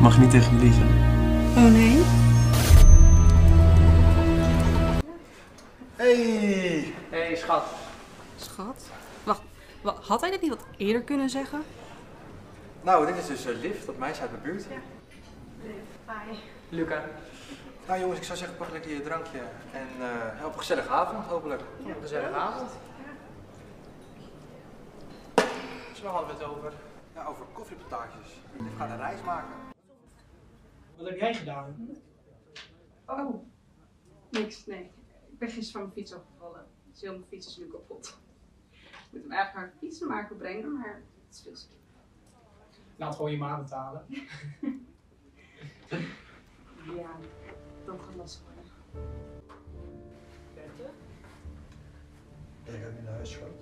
Mag je niet tegen me liegen? Oh nee? Hey! Hé, schat. Schat. Wacht, wa- had hij dit niet wat eerder kunnen zeggen? Nou, dit is dus uh, Liv, dat meisje uit mijn buurt. Luca. Nou jongens, ik zou zeggen, pak lekker je drankje. En eh op een gezellige avond, hopelijk. Een gezellige avond. Dus waar hadden we het over? Ja, over koffieplantages. Liv gaat een reis maken. Wat heb jij gedaan? Oh, niks, nee. Ik ben gisteren van mijn fiets afgevallen. Dus heel mijn fiets is nu kapot. Ik moet hem eigenlijk naar een fietsenmaker brengen, maar het is veel te Laat gewoon je ma betalen. Ja, dat gaat lastig worden. Ja, ik ga nu naar huis, schat.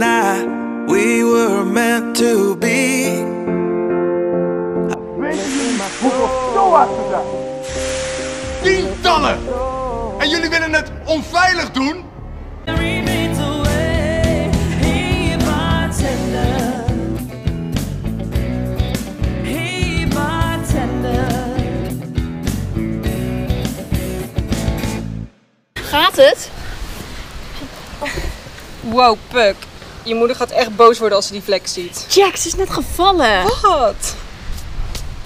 And I, we were meant to be. Tientallen! En jullie willen het onveilig doen? Gaat het? Wow, Puk. Je moeder gaat echt boos worden als ze die vlek ziet. Jack, ze is net gevallen. Wat?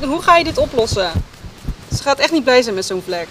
Hoe ga je dit oplossen? Ze gaat echt niet blij zijn met zo'n vlek.